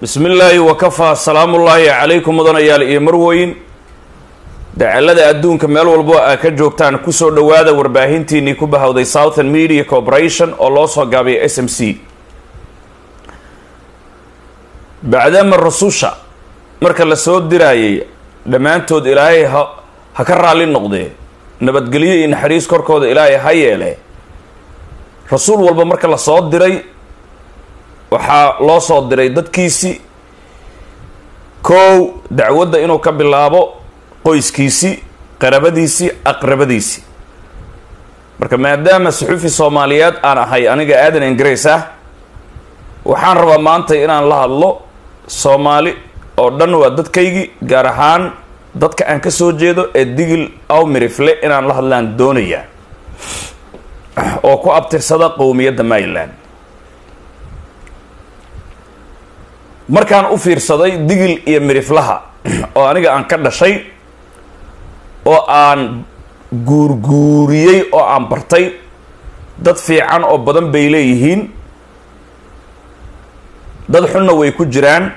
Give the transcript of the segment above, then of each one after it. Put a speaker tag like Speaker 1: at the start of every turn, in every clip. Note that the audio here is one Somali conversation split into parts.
Speaker 1: bismi illaahi wakafaa salaamullaahi calaykum mudanayaal iyo marweyn dacalada adduunka meel walbo aa ka joogtaan ku soo dhowaada warbaahintiinii ku bahowday southern media corporation oo loo soo gaabiyay s m c. Bacdama rasusha marka la soo diraayay dhammaantood ilaahay ha ha ka raalli noqdee. Nabadgelyo iyo naxariis korkooda ilaahay ha yeele rasuul walba marka la soo diray waxaa loo soo diray dadkiisii kow dacwadda inuu ka bilaabo qoyskiisii qarabadiisii aqrabadiisii marka maadaama suxufi soomaaliyeed aan ahay aniga aadan ingiriis ah waxaan rabaa maanta inaan la hadlo soomaali oo dhan waa dadkaygii gaar ahaan dadka aan ka soo jeedo ee digil aw mirifle inaan la hadlaan doonayaa oo ku abtirsada qowmiyadda maryland markaan u fiirsaday digil iyo miriflaha oo aniga aan ka dhashay oo aan guurguuriyey oo aan bartay dad fiican oo badan bay leeyihiin dad xunna way ku jiraan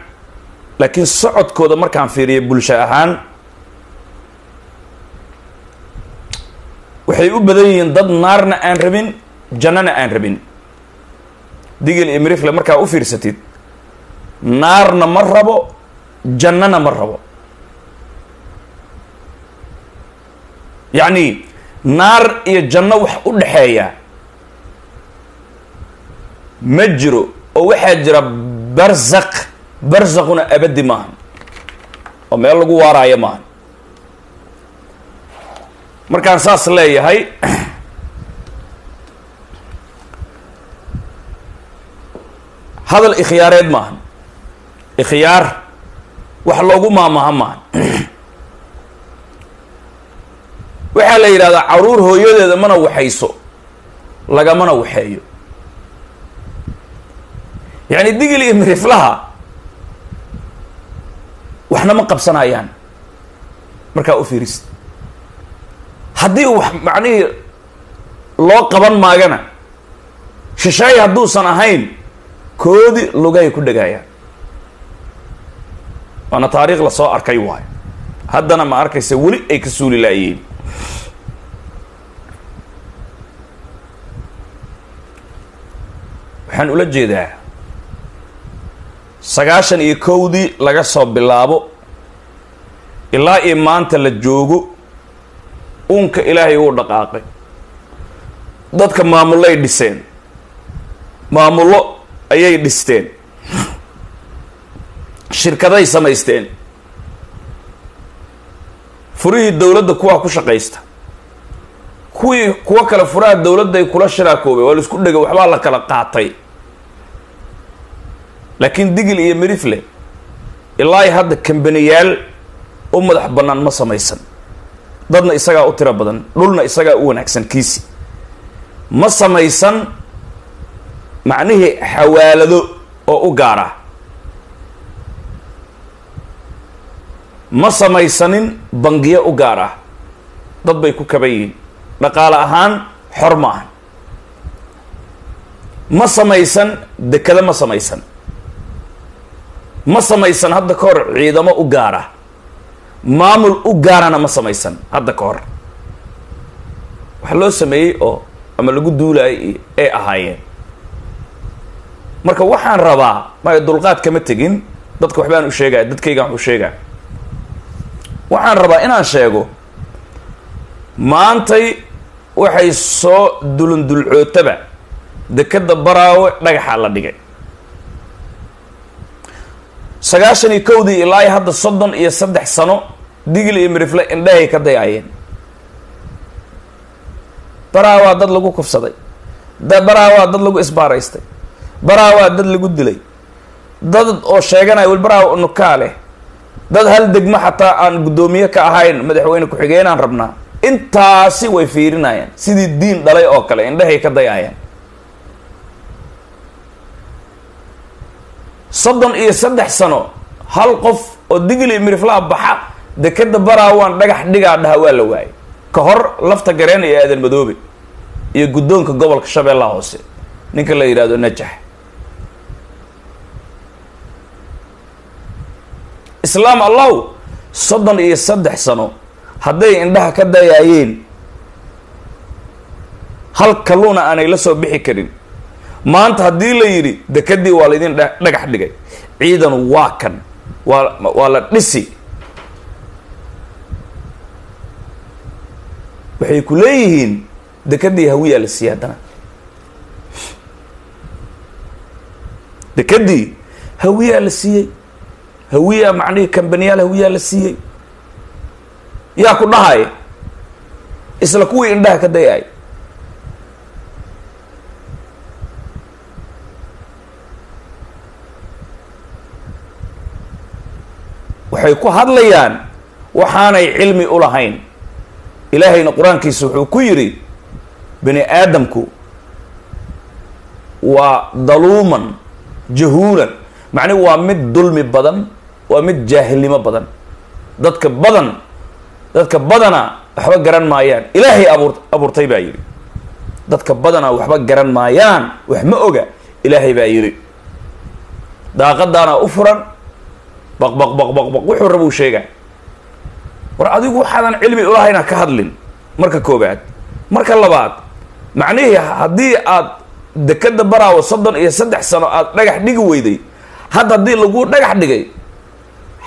Speaker 1: laakiin socodkooda markaan fiiriyay bulsho ahaan waxay u badan yihiin dad naarna aan rabin jannana aan rabin. Digil iyo mirifle markaa u fiirsatid naarna ma rabo jannana ma rabo yacni naar iyo janno wax u dhexeeya ma jiro oo waxaa jira barzaq barzaquna abadi maaha oo meel lagu waaraayo maaha markaan saas leeyahay hadal ikhyaareed maahan ikhyaar wax loogu maamaha maahan waxaa la yidhahdaa carruur hooyadeeda mana waxayso lagamana waxeeyo. Yacni digil iyo miriflaha waxna ma qabsanayaan. Markaa u fiirista haddii wax macnihii loo qaban maagana shisheey hadduusan ahayn koodi lugay ku dhagaayaan waana taariikh la soo arkay waayo. Haddana ma arkaysa weli ay ka suuli laayihiin waxaan ula jeedaa sagaashan iyo kowdii laga soo bilaabo ilaa iyo maanta la joogo uunka ilaahay uu dhaqaaqay. Dadka maamulloay dhiseen. Maamullo ayay dhisteen shirkaday samaysteen. Furihii dowladda kuwaa ku shaqaysta. Kuwii kuwo kale furaha dowladday kula shiraakoobay waa la isku dhegay waxbaa la kala qaatay. Laakiin digil iyo mirifle ilaa hadda kambaniyaal u madax bannaan ma samaysan. Dadna isagaa u tiro badan dhulna isagaa u wanaagsan kiisi. Ma samaysan macnihii xawaalado oo u gaara ma samaysanin bangiyo u gaar ah. Dad bay ku kaban yihiin. Dhaqaale ahaan xor ma aha ma samaysan dekado ma samaysan. Ma samaysan hadda ka hor ciidamo u gaara maamul u gaarana ma samaysan hadda ka hor. Wax loo sameeyey oo ama lagu duulaayay ay ahaayeen. Marka waxaan rabaa maya dulqaad kama tegin dadka waxbaan u sheegaya dadkaygaan wax u sheegaya waxaan rabaa inaan sheego maantay waxay soo dulundulcootaba dekeda baraawe dhagaxa la dhigay. Sagaashan iyo kowdii ilaa hadda soddon iyo saddex sano digil iyo mirifle indhahay ka dayaayeen baraawaa dad lagu kufsaday baraawaa dad lagu isbaaraystay baraawaa dad lagu dilay. Dad oo sheeganaya wel baraawa unukaa leh dad hal degmo xataa aan guddoomiye ka ahayn madaxweyne ku-xigeenaan rabnaa. Intaasi way fiirinayaan. Sidii diin dhalay oo kale indhahay ka dayaayaan soddon iyo saddex sano hal qof oo digil iyo miriflaha baxa dekeda baraawaan dhagax dhigaa dhaha waa la waayay. Ka hor lafta gareen iyo aadan madoobe iyo guddoonka gobolka shabeellaha hoose. Ninka la yidhahdo najax islaam allow soddon iyo saddex sano hadday indhaha ka dayaayeen hal kalluuna aanay la soo bixi karin. Maanta haddii la yidhi dekadii waa laydin dhagax dhigay. Ciidan waa kan waa waa la dhisi. Waxay ku leeyihiin dekadii hawiyaa la siiyey haddana dekadii hawiyaa la siiyey hawiyaa macnihii kambaniyaal hawiyaa la siiyey. Yaa ku dhahay? Isla kuwii indhaha ka dayaay waxay ku hadlayaan waxaanay cilmi u lahayn. Ilaahayna qur'aankiisa wuxuu ku yidhi bani aadamku waa daluuman jahuulan. Macnihi waa mid dulmi badan waa mid jaahilnimo badan. Dadka badan dadka badana waxba garan maayaan. Ilaahay abuur abuurtay baa yidhi. Dadka badana waxba garan maayaan. Wax ma oga ilaahay baa yidhi. Daaqadaana u furan. Baq baq wuxuu rabuu sheegaa. War adigu waxaadan cilmi ulahayna ka hadlin. Marka koobaad. Marka labaad. Macnihii haddii aad dekada baraawo soddon iyo saddex sano aad dhagax dhigi weyday hadda haddii lagu dhagax dhigay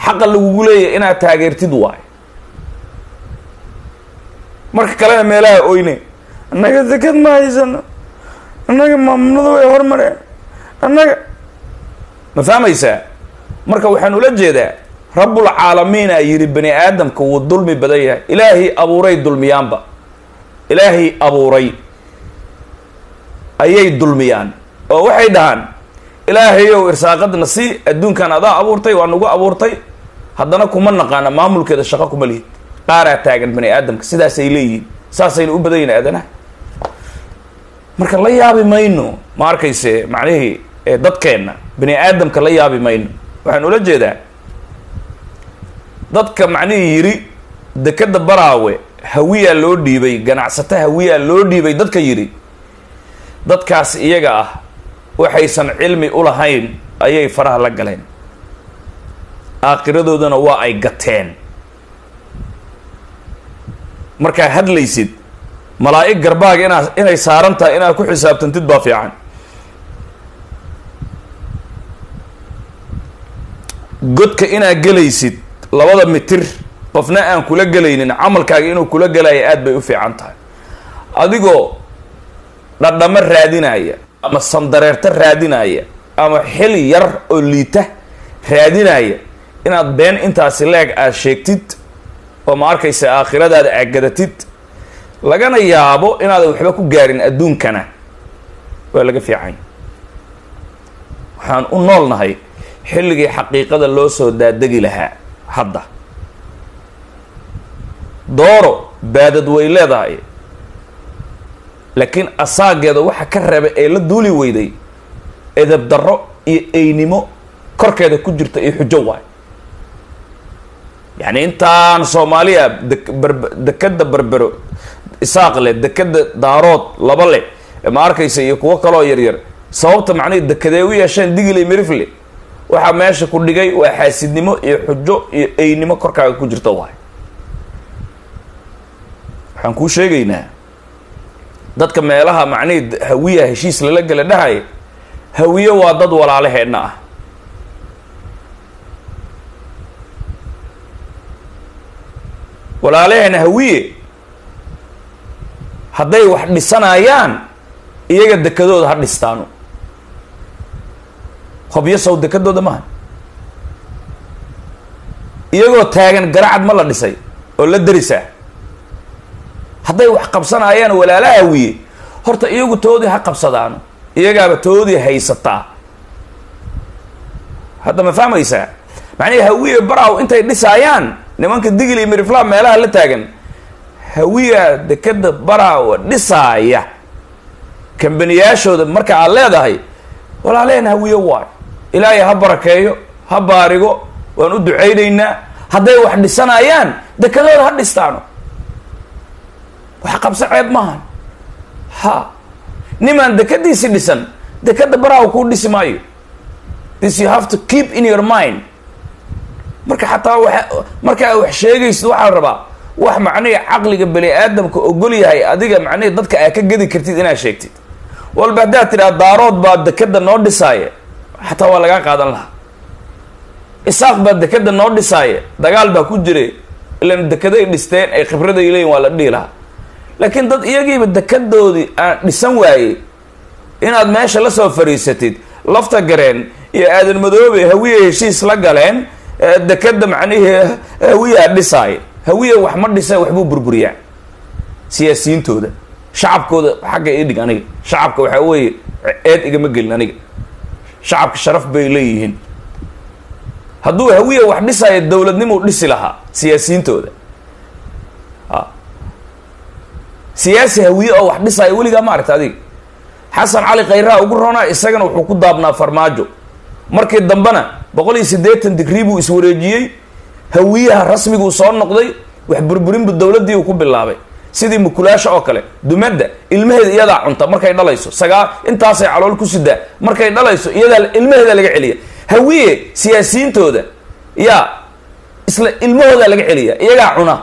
Speaker 1: xaqa lagugu leeyahy inaad taageertid waay. Marka kalena meelaha oyne annaga dekad ma haysano annaga maamulada way hormareen annaga ma fahmaysaa? Marka waxaan ula jeedaa rabbulcaalamiina yidhi bani aadamka wuu dulmi badan yahay. Ilaahay abuuray dulmiyaanba. Ilaahay abuuray. Ayay dulmiyaan. Oo waxay dhahaan ilaahayow irsaaqadna si adduunkan adaa abuurtay waa nagu abuurtay. Haddana kuma naqaana maamulkeeda shaqo kuma lihid qaaraa taagan bani aadamka sidaasay leeyihiin. Saasayna u badan yihiin aadanaha. Marka la yaabi mayno ma arkayse macnihii dadkeenna bani aadamka la yaabi mayno. Waxaan ula jeedaa dadka macnihii yidhi dekada baraawe hawiyaa loo dhiibay ganacsato hawiyaa loo dhiibay dadka yidhi dadkaas iyaga ah waxaysan cilmi u lahayn ayay faraha la galeen. Aakhiradoodana waa ay gateen. Markaa hadlaysid malaa'ig garbaaga inaa inay saaran tahay inaad ku xisaabtantid baa fiican. Godka inaad gelaysid labada mitir qofna aan kula gelaynin camalkaaga inuu kula gelayo aad bay u fiican tahay. Adigoo dhadhamo raadinaya ama sandareerto raadinaya ama xil yar oo liita raadinaya inaad been intaasi leeg aad sheegtid oo ma arkaysa aakhiradaada aad gadatid lagana yaabo inaadan waxba ku gaarin adduunkana. Waa laga fiican. Waxaan u noolnahay xilligii xaqiiqada loo soo daadegi lahaa hadda. Dooro baadad way leedahay laakiin asaageeda waxa ka reebay ee la duuli weyday edab darro iyo eynimo korkeeda ku jirta iyo xujo waay. Yacni intaan soomaaliya dekada berbero isaaq leh dekada daarood laba leh ma arkaysa iyo kuwo kaloo yaryar sababta macnihii dekadee u yeesheen digile mirifle waxaa meesha ku dhigay waa xaasidnimo iyo xujo iyo eynimo korkaaga ku jirta waay. Waxaan kuu sheegaynaa dadka meelaha macnihii hawiya heshiis lala gala dhahay hawiye waa dad walaalaheenna ah. Walaalaheena hawiye hadday wax dhisanayaan iyaga dekadooda ha dhistaano hobyo sow dekadooda maaha. Iyagoo taagan garacad ma la dhisay oo la derisaa hadday wax qabsanayaan walaalaha hawiye horta iyagu toodii ha qabsadaano iyagaaba toodii haysataa. Hadda ma fahmaysaa? Macnihi hawiye baraw intay dhisaayaan nimanka digil iyo mirifla meelaha la taagan hawiya dekada baraawa dhisaaya kambaniyaashooda marka aad leedahay walaalehen hawiye waay ilaahay ha barakeeyo ha baarigo waan u ducaynaynaa. Hadday wax dhisanayaan dekadooda ha dhistaano wax qabso ceeb maahan. Ha. Nimaan dekadiisi dhisan. Dekada baraawa kuu dhisi maayo. This you have to keep in your mind. Marka xataa waa markaa wax sheegaysid waxaa rabaa wax macnihi caqliga bani aadamka ogol yahay adiga macnihi dadka aa ka gedi kartid inaad sheegtid. Walba haddaad tidhaha daarood baa dekeda noo dhisaaya xataa waa lagaa qaadan lahaa. Isaaq baa dekeda noo dhisaaya dagaal baa ku jiray ilan dekeday dhisteen ay khibraday leeyihiin waa la dhihi lahaa laakiin dad iyagiiba dekedoodii aan dhisan waayey inaad meesha la soo fariisatid lafta gareen iyo aadan madoobe hawiya heshiis la galeen dekeda macnihii hawiyaa dhisaaya hawiya wax ma dhisa waxbuu burburiyaa siyaasiyiintooda shacabkooda xagga ii dhig aniga. Shacabka waxaa weeye eed igama gelin aniga. Shacabka sharaf bay leeyihiin. Hadduu hawiya wax dhisaayo dowladnimuu dhisi lahaa siyaasiyiintooda siyaasi hawiye oo wax dhisaayo weligaa ma aragta adiga. Xasan cali khayraha ugu roonaa isagana wuxuu ku daabnaa farmaajo. Markii dambena boqol iyo siddeetan digrii buu iswareejiyey hawiyaha rasmiguu soo noqday wax burburinbu dowladdii uu ku bilaabay. Sidii mukulaasha oo kale dumadda ilmaheeda iyadaa cunta markay dhalayso. Sagaa intaasay calool ku sidaa markay dhalayso iyadaa ilmaheeda laga celiya. Hawiye siyaasiyiintooda yaa isla ilmahoodaa laga celiya iyagaa cuna